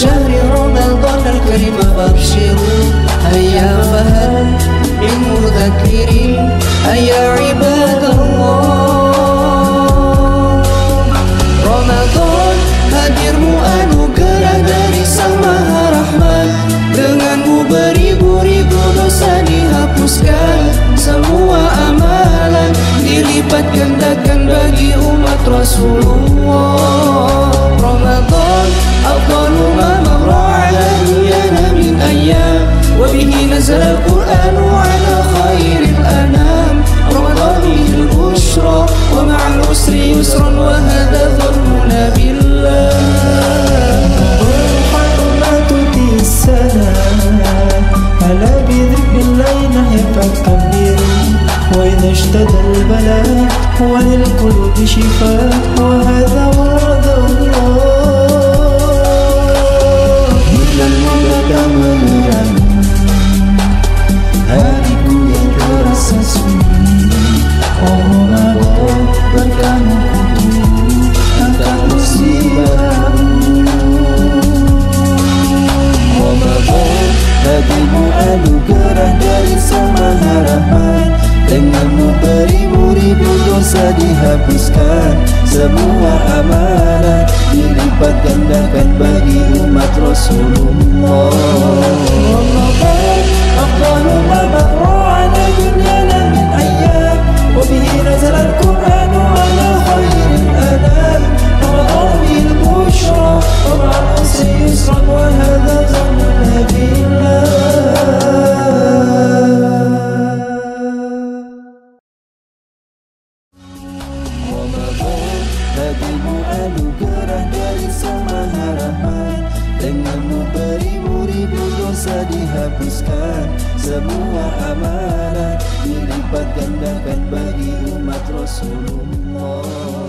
شهر رمضان الكريم أبشر هيا بها المذكرين هيا عباد الله رمضان هدر مؤن كلا داري سمها رحمة دنان مبري بري قدسا لها بسكال سموى أمالا لليبت كندكا باقي أمة رسول الله وبه نزل القرآن على خير الأنام. رمضان به البشرى ومع العسر يسرا وهذا ظننا بالله. ألا بذكر الله وإذا اشتد البلاء وللقلوب شفاء dosa dihapuskan. Semua amalan bagimu anugerah dari Sang Maha Rahman Denganmu beribu-ribu dosa dihapuskan. Semua amalan dilipat gandakan bagi umat Rasulullah